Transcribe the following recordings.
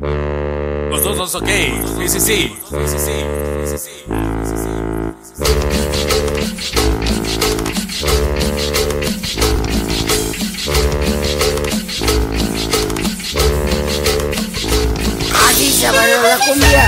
Los dos son ok. Sí, sí, sí. Sí, sí, sí. Sí, sí, Así se va la cumbia.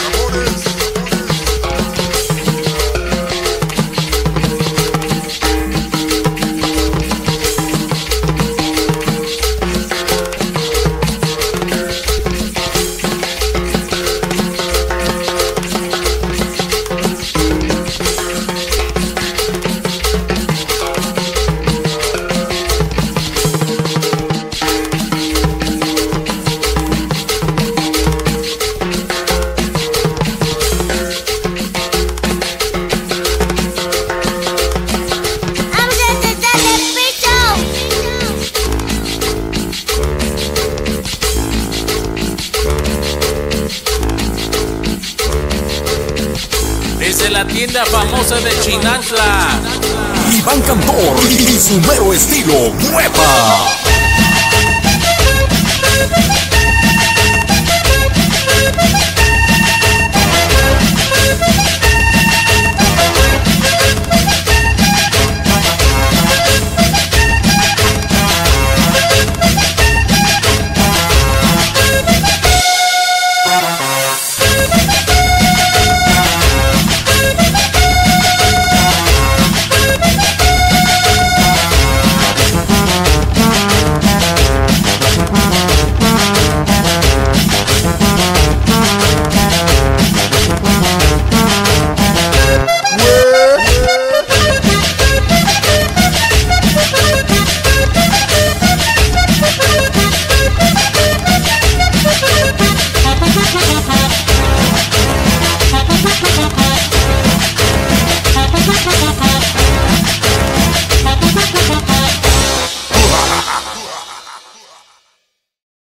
de la tienda famosa de Chinantla. Iván Cantor y su mero estilo nueva.